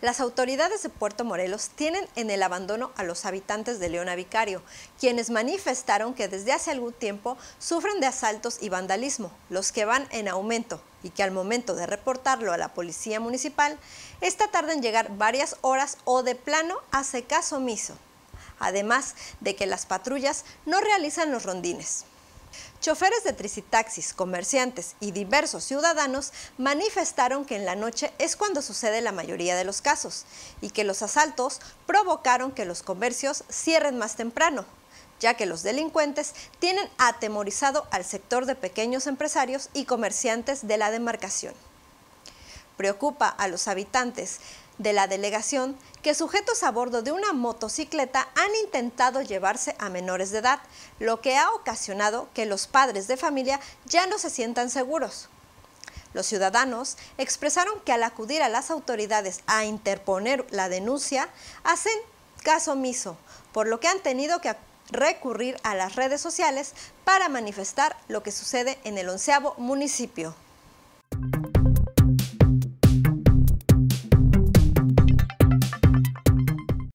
Las autoridades de Puerto Morelos tienen en el abandono a los habitantes de Leona Vicario, quienes manifestaron que desde hace algún tiempo sufren de asaltos y vandalismo, los que van en aumento, y que al momento de reportarlo a la policía municipal, esta tarda en llegar varias horas o de plano hace caso omiso, además de que las patrullas no realizan los rondines. Choferes de tricitaxis, comerciantes y diversos ciudadanos manifestaron que en la noche es cuando sucede la mayoría de los casos y que los asaltos provocaron que los comercios cierren más temprano, ya que los delincuentes tienen atemorizado al sector de pequeños empresarios y comerciantes de la demarcación. Preocupa a los habitantes de la delegación que sujetos a bordo de una motocicleta han intentado llevarse a menores de edad, lo que ha ocasionado que los padres de familia ya no se sientan seguros. Los ciudadanos expresaron que al acudir a las autoridades a interponer la denuncia, hacen caso omiso, por lo que han tenido que recurrir a las redes sociales para manifestar lo que sucede en el onceavo municipio.